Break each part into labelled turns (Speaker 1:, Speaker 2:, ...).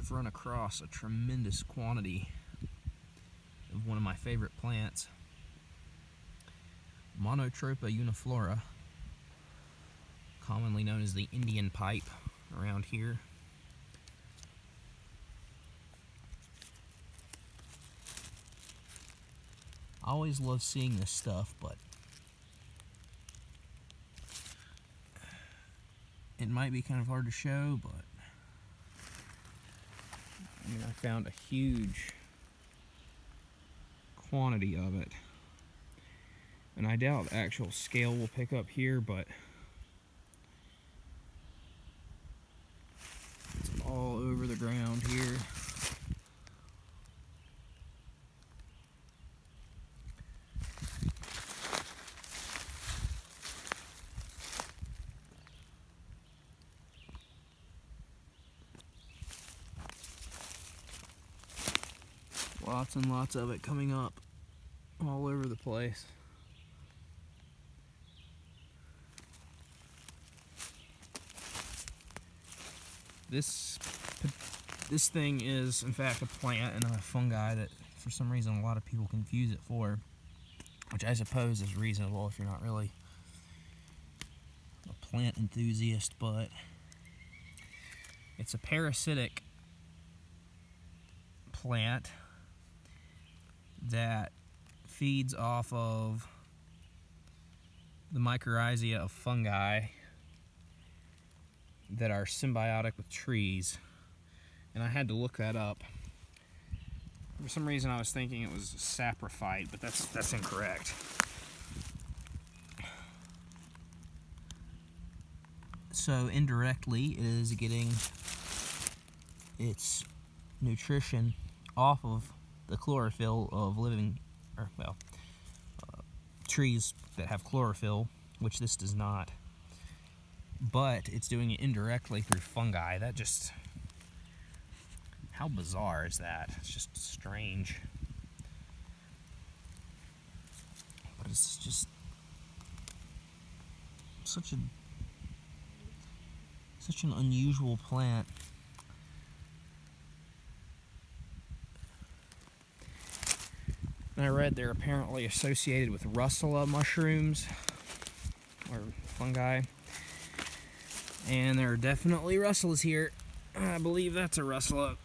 Speaker 1: I've run across a tremendous quantity of one of my favorite plants, Monotropa uniflora, commonly known as the Indian pipe around here. I always love seeing this stuff, but it might be kind of hard to show, but I found a huge quantity of it. And I doubt the actual scale will pick up here, but it's all over the ground here. Lots and lots of it coming up all over the place. This this thing is in fact a plant and a fungi that for some reason a lot of people confuse it for, which I suppose is reasonable if you're not really a plant enthusiast, but it's a parasitic plant that feeds off of the mycorrhizae of fungi that are symbiotic with trees. And I had to look that up. For some reason I was thinking it was saprophyte, but that's that's incorrect. So indirectly it is getting its nutrition off of the chlorophyll of living, or well, uh, trees that have chlorophyll, which this does not. But it's doing it indirectly through fungi. That just, how bizarre is that? It's just strange. But it's just such a such an unusual plant. And I read they're apparently associated with russula mushrooms or fungi. And there are definitely russulas here. I believe that's a russula.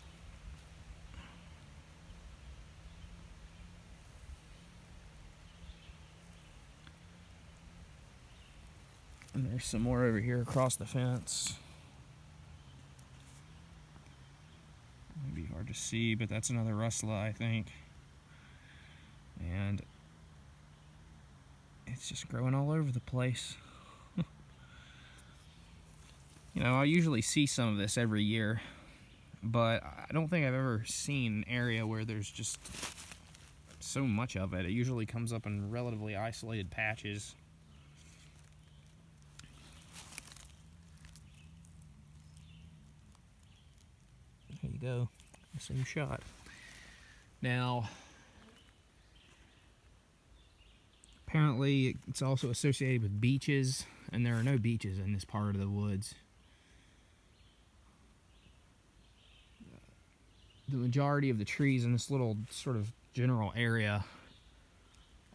Speaker 1: And there's some more over here across the fence. Maybe hard to see, but that's another russula, I think and it's just growing all over the place. you know, I usually see some of this every year, but I don't think I've ever seen an area where there's just so much of it. It usually comes up in relatively isolated patches. There you go, same shot. Now, Apparently, it's also associated with beeches, and there are no beeches in this part of the woods. The majority of the trees in this little sort of general area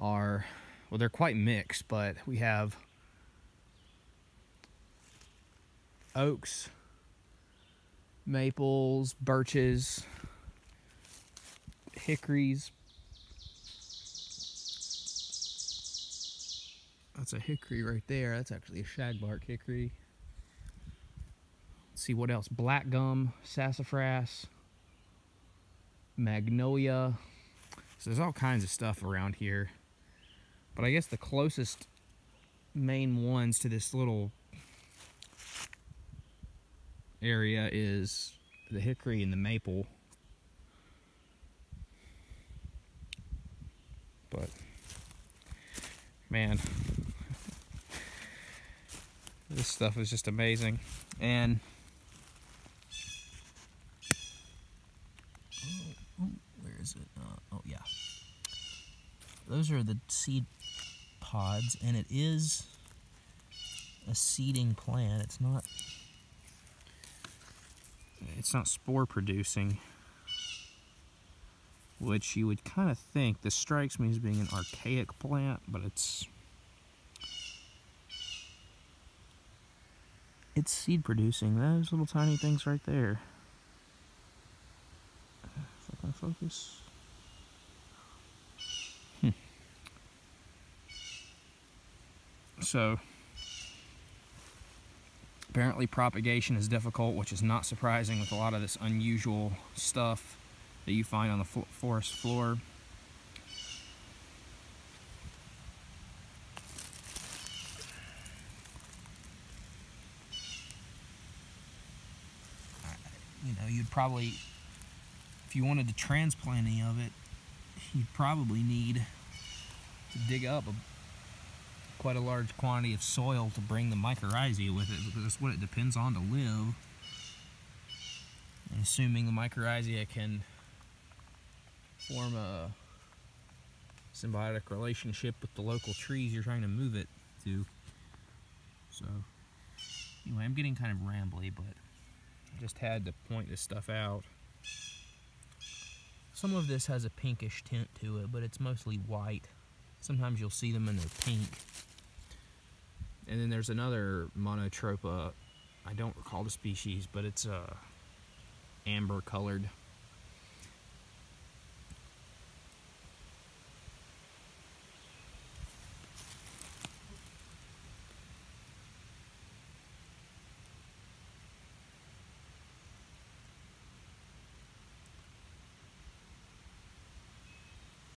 Speaker 1: are, well, they're quite mixed, but we have oaks, maples, birches, hickories, That's a hickory right there. That's actually a shagbark hickory. Let's see what else. Black gum, sassafras, magnolia. So there's all kinds of stuff around here. But I guess the closest main ones to this little area is the hickory and the maple. But man, this stuff is just amazing. And where is it? Uh, oh yeah, those are the seed pods, and it is a seeding plant. It's not. it's not spore producing, which you would kind of think this strikes me as being an archaic plant, but it's it's seed producing. Those little tiny things right there. If I can focus. Hmm. So apparently propagation is difficult, which is not surprising with a lot of this unusual stuff that you find on the forest floor. You know, you'd probably, if you wanted to transplant any of it, you'd probably need to dig up a quite a large quantity of soil to bring the mycorrhizae with it because that's what it depends on to live. And assuming the mycorrhizae can form a symbiotic relationship with the local trees you're trying to move it to. So, anyway, I'm getting kind of rambly, but just had to point this stuff out. Some of this has a pinkish tint to it, but it's mostly white. Sometimes you'll see them in their pink. And then there's another monotropa. I don't recall the species, but it's uh, amber colored